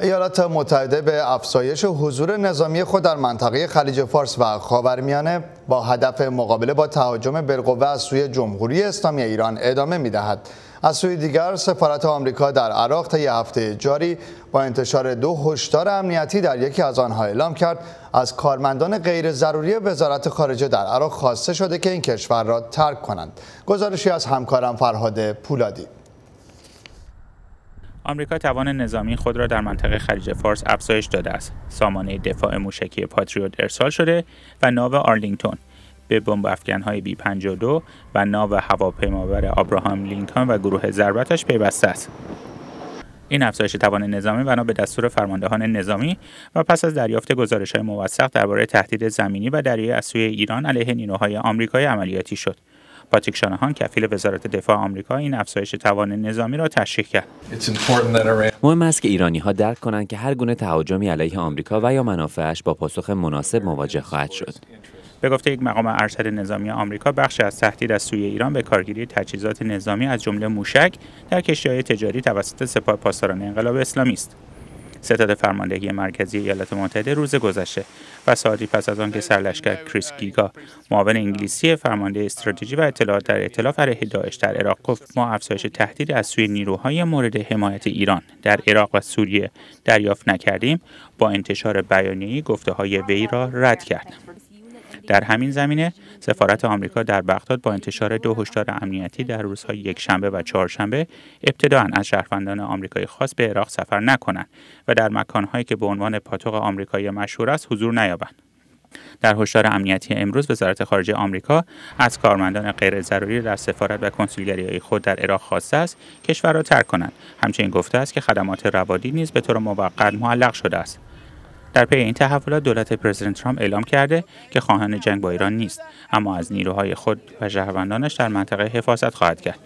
ایالات متحده به افزایش حضور نظامی خود در منطقه خلیج فارس و خاورمیانه با هدف مقابله با تهاجم بالقوه از سوی جمهوری اسلامی ایران ادامه می‌دهد. از سوی دیگر سفارت آمریکا در عراق طی هفته جاری با انتشار دو هشدار امنیتی در یکی از آنها اعلام کرد. از کارمندان غیر ضروری وزارت خارجه در عراق خواسته شده که این کشور را ترک کنند. گزارشی از همکارم فرهاد پولادی. آمریکا توان نظامی خود را در منطقه خلیج فارس افزایش داده است. سامانه دفاع موشکی پاتریوت ارسال شده و ناو آرلینگتون به بمب افکنهای بی 52 و ناو هواپیمابر آبراهام لینکن و گروه ضربتش پیوسته است. این افزایش توان نظامی بنا به دستور فرماندهان نظامی و پس از دریافت گزارش های موثق درباره تهدید زمینی و دریایی از سوی ایران علیه نیروهای آمریکایی عملیاتی شد. پاتریک شانهان کفیل وزارت دفاع آمریکا این افزایش توان نظامی را تشریح کرد. مهم است که ایرانی ها درک کنند که هر گونه تهاجمی علیه آمریکا و یا منافعش با پاسخ مناسب مواجه خواهد شد. به گفته یک مقام ارشد نظامی آمریکا بخشی از تهدید از سوی ایران به کارگیری تجهیزات نظامی از جمله موشک در کشتیهای تجاری توسط سپاه پاسداران انقلاب اسلامی است ستاد فرماندهی مرکزی ایالات متحده روز گذشته و ساعتی پس از آنکه سرلشکر کریس گیگا معاون انگلیسی فرمانده استراتژی و اطلاعات در اطلاف علیه داعش در عراق گفت ما افزایش تهدید از سوی نیروهای مورد حمایت ایران در عراق و سوریه دریافت نکردیم با انتشار بیانیه‌ای گفته های وی را رد کرد در همین زمینه سفارت آمریکا در بغداد با انتشار دو هشدار امنیتی در روزهای یکشنبه و چهارشنبه ابتداعا از شهروندان آمریکایی خاص به عراق سفر نکنند و در مکانهایی که به عنوان پاتوق آمریکایی مشهور است حضور نیابند. در هشدار امنیتی امروز وزارت خارجه آمریکا از کارمندان غیر ضروری در سفارت و کنسولگری خود در عراق خواسته است کشور را ترک کنند. همچنین گفته است که خدمات روادی نیز به طور موقت معلق شده است. در پی این تحولات دولت پرزیدنت ترامپ اعلام کرده که خواهان جنگ با ایران نیست اما از نیروهای خود و شهروندانش در منطقه حفاظت خواهد کرد.